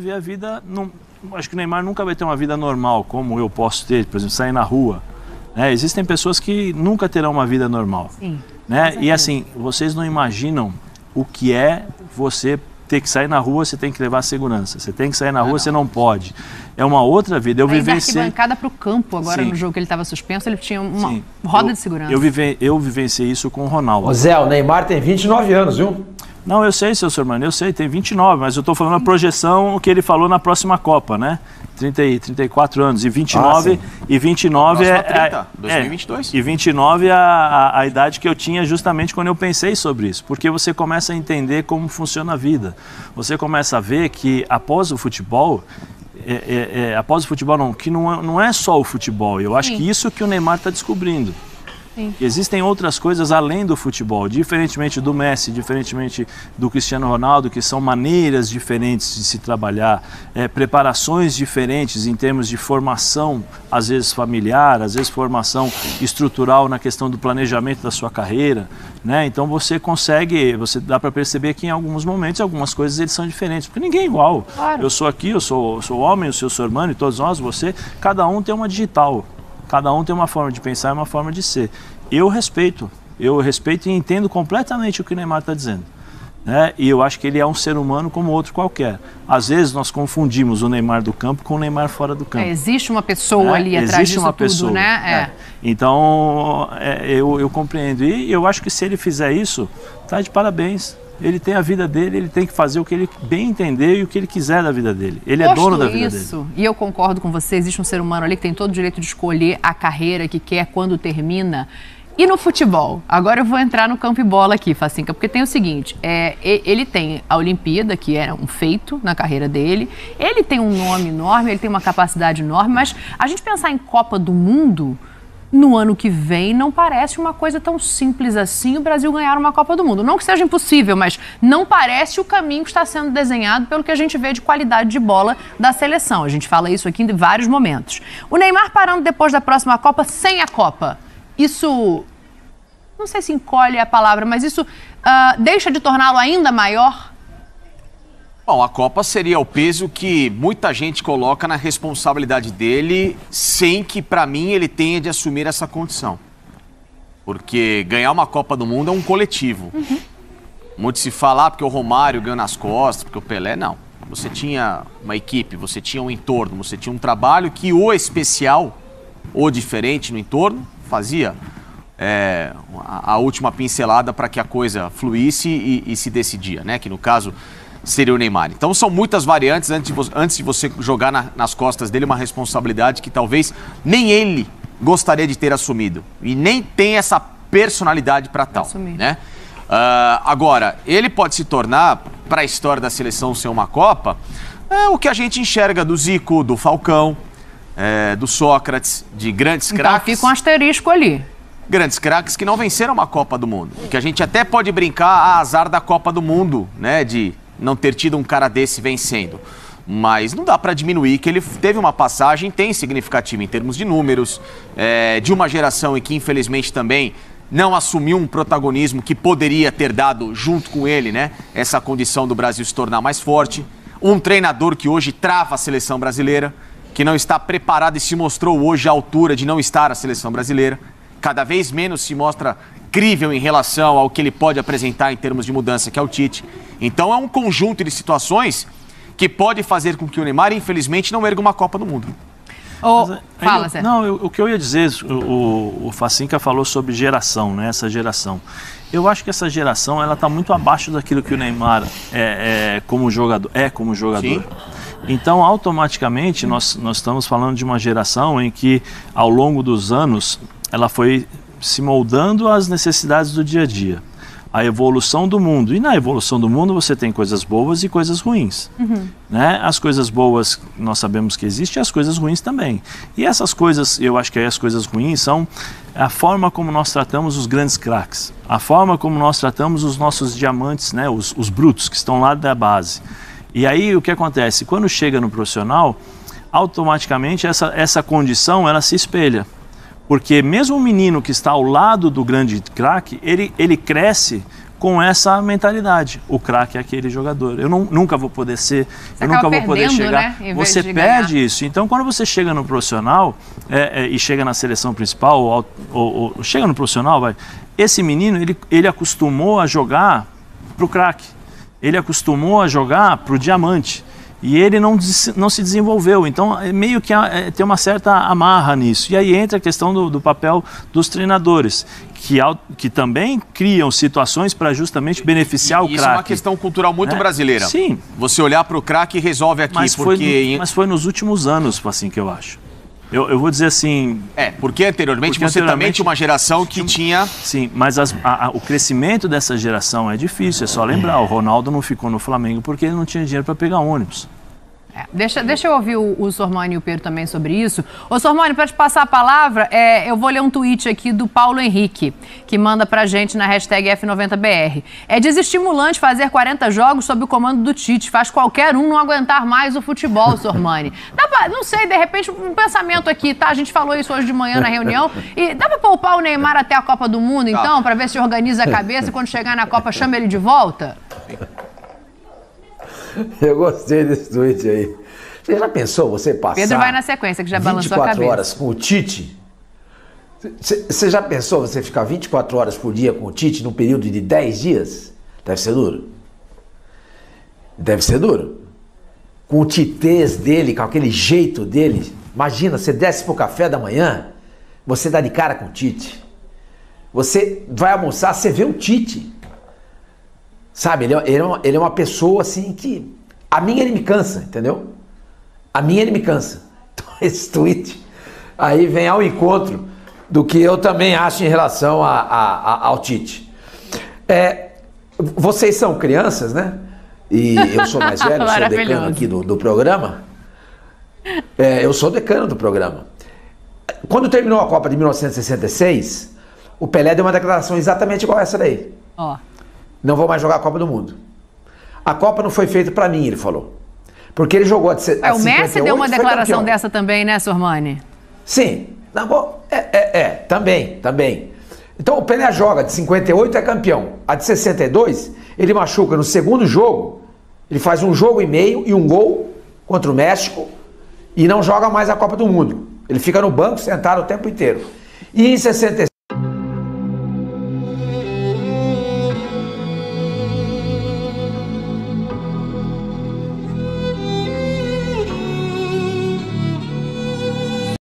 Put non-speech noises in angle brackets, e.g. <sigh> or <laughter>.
viver a vida. Não, acho que o Neymar nunca vai ter uma vida normal, como eu posso ter, por exemplo, sair na rua. Né? Existem pessoas que nunca terão uma vida normal. Sim. Né? E assim, vocês não imaginam o que é você ter que sair na rua, você tem que levar segurança. Você tem que sair na rua, você não pode. É uma outra vida. Eu da vivenciei. arquibancada para o campo, agora Sim. no jogo que ele estava suspenso, ele tinha uma Sim. roda Eu- de segurança. Eu, vive, eu vivenciei isso com o Ronaldo. Ô Zé, o Neymar tem 29 anos, viu? Não, eu sei, seu Sormano, eu sei, tem 29, mas eu estou falando a projeção que ele falou na próxima Copa, né? 30 e 34 anos. E 29, Ah, e 29 é, Próxima 30, é- 2022. é, e 29 é a, a, a idade que eu tinha justamente quando eu pensei sobre isso. Porque você começa a entender como funciona a vida. Você começa a ver que após o futebol. é- é- é, após o futebol, não, que não é, não é só o futebol. Eu acho Sim. que isso que o Neymar está descobrindo. Existem outras coisas além do futebol, diferentemente do Messi, diferentemente do Cristiano Ronaldo, que são maneiras diferentes de se trabalhar, é, preparações diferentes em termos de formação, às vezes familiar, às vezes formação estrutural na questão do planejamento da sua carreira, né? Então você consegue, você dá para perceber que em alguns momentos algumas coisas eles são diferentes, porque ninguém é igual. Claro. Eu sou aqui, eu sou, eu sou homem, o seu Sormano e todos nós, você, cada um tem uma digital. Cada um tem uma forma de pensar e uma forma de ser. Eu respeito, eu respeito e entendo completamente o que o Neymar está dizendo. Né? E eu acho que ele é um ser humano como outro qualquer. Às vezes nós confundimos o Neymar do campo com o Neymar fora do campo. É, existe uma pessoa né? ali atrás Existe disso uma tudo, pessoa, né? É. Então, é, eu, eu compreendo. E eu acho que se ele fizer isso, tá de parabéns. Ele tem a vida dele, ele tem que fazer o que ele bem entender e o que ele quiser da vida dele. Ele é dono da vida isso, dele. e eu concordo com você, existe um ser humano ali que tem todo o direito de escolher a carreira que quer, quando termina. E no futebol? Agora eu vou entrar no campo e bola aqui, Facinca, porque tem o seguinte: é, ele tem a Olimpíada, que era um feito na carreira dele, ele tem um nome enorme, ele tem uma capacidade enorme, mas a gente pensar em Copa do Mundo. No ano que vem, não parece uma coisa tão simples assim o Brasil ganhar uma Copa do Mundo. Não que seja impossível, mas não parece o caminho que está sendo desenhado pelo que a gente vê de qualidade de bola da seleção. A gente fala isso aqui em vários momentos. O Neymar parando depois da próxima Copa sem a Copa. Isso. Não sei se encolhe a palavra, mas isso ah, deixa de torná-lo ainda maior? Bom, a Copa seria o peso que muita gente coloca na responsabilidade dele, sem que, pra mim, ele tenha de assumir essa condição. Porque ganhar uma Copa do Mundo é um coletivo. Muito se fala, ah, porque o Romário ganhou nas costas, porque o Pelé, não. Você tinha uma equipe, você tinha um entorno, você tinha um trabalho que o especial, ou diferente no entorno, fazia é, a, a última pincelada para que a coisa fluísse e, e se decidia, né? Que no caso seria o Neymar. Então são muitas variantes antes de, vo- antes de você jogar na- nas costas dele uma responsabilidade que talvez nem ele gostaria de ter assumido e nem tem essa personalidade para tal, Assumir. né? Ah, agora, ele pode se tornar, para a história da seleção ser uma Copa, é, o que a gente enxerga do Zico, do Falcão, é, do Sócrates, de grandes Então craques fica um asterisco ali. grandes craques que não venceram uma Copa do Mundo. Que a gente até pode brincar a azar da Copa do Mundo, né? De não ter tido um cara desse vencendo. Mas não dá para diminuir que ele teve uma passagem tem significativa em termos de números, é, de uma geração em que infelizmente também não assumiu um protagonismo que poderia ter dado junto com ele, né? Essa condição do Brasil se tornar mais forte. Um treinador que hoje trava a seleção brasileira, que não está preparado e se mostrou hoje à altura de não estar a seleção brasileira cada vez menos se mostra crível em relação ao que ele pode apresentar em termos de mudança, que é o Tite. Então é um conjunto de situações que pode fazer com que o Neymar, infelizmente, não erga uma Copa do Mundo. Mas, aí fala, Zé. Não, eu- o que eu ia dizer, o, o, o Facinca falou sobre geração, né? Essa geração. Eu acho que essa geração ela está muito abaixo daquilo que o Neymar é, é como jogador. É como jogador. Sim. Então, automaticamente, nós, nós estamos falando de uma geração em que, ao longo dos anos, ela foi se moldando às necessidades do dia a dia. A evolução do mundo. E na evolução do mundo você tem coisas boas e coisas ruins. Né? As coisas boas nós sabemos que existem, e as coisas ruins também. E essas coisas, eu acho que aí as coisas ruins são a forma como nós tratamos os grandes craques, a forma como nós tratamos os nossos diamantes, né? os, os brutos que estão lá da base. E aí o que acontece? Quando chega no profissional, automaticamente essa, essa condição ela se espelha. Porque mesmo o menino que está ao lado do grande craque, ele, ele cresce com essa mentalidade. O craque é aquele jogador. Eu não, nunca vou poder ser, Você eu nunca vou poder chegar. né, Você de perde ganhar. isso. Então, quando você chega no profissional é, é, e chega na seleção principal, ou, ou- ou chega no profissional, vai, esse menino ele, ele acostumou a jogar para o craque. Ele acostumou a jogar para o diamante. E ele não, não se desenvolveu. Então, é meio que é, tem uma certa amarra nisso. E aí entra a questão do, do papel dos treinadores, que, que também criam situações para justamente beneficiar o Isso é uma craque. questão cultural muito É, brasileira. sim. Você olhar para o craque e resolve aqui, Mas foi, porque... no- mas foi nos últimos anos, assim, que eu acho. Eu, eu vou dizer assim, É, porque anteriormente Porque você também anteriormente tinha uma geração que tinha... Sim, mas as- a- a- o crescimento dessa geração é difícil, é só lembrar. O Ronaldo não ficou no Flamengo porque ele não tinha dinheiro para pegar ônibus. É, deixa, deixa eu ouvir o, o Sormani e o Pedro também sobre isso. Ô, Sormani, para te passar a palavra, é, eu vou ler um tweet aqui do Paulo Henrique, que manda pra gente na hashtag F90BR. É desestimulante fazer 40 jogos sob o comando do Tite. Faz qualquer um não aguentar mais o futebol, Sormani. Dá pra, não sei, de repente, um pensamento aqui, tá? A gente falou isso hoje de manhã na reunião. E dá pra poupar o Neymar até a Copa do Mundo, então, pra ver se organiza a cabeça e quando chegar na Copa chama ele de volta? <laughs> Eu gostei desse tweet aí. Você já pensou você passar Pedro vai na sequência, que já balançou a 24 cabeça. horas com o Tite? Você já pensou você ficar 24 horas por dia com o Tite num período de 10 dias? Deve ser duro. Deve ser duro. Com o titez dele, com aquele jeito dele. Imagina, você desce pro café da manhã, você dá de cara com o Tite. Você vai almoçar, você vê o Tite. Sabe, ele é, ele é uma, ele é uma pessoa assim que. A minha ele me cansa, entendeu? A minha ele me cansa. <laughs> Então esse tweet aí vem ao encontro do que eu também acho em relação a, a- a- ao Tite. É, vocês são crianças, né? E eu sou mais velho, <laughs> sou decano aqui do, do programa. É, eu sou decano do programa. Quando terminou a Copa de 1966, o Pelé deu uma declaração exatamente igual essa daí. Ó. Não vou mais jogar a Copa do Mundo. A Copa não foi feita pra mim, ele falou. Porque ele jogou a de se- a É, o Messi 58 deu uma declaração dessa também, né, Sormani? Sim. Não, bom, é, é, é, também, também. Então o Pelé joga de 58 é campeão. A de 62, ele machuca no segundo jogo, ele faz um jogo e meio e um gol contra o México e não joga mais a Copa do Mundo. Ele fica no banco sentado o tempo inteiro. E em 66